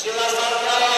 Se nós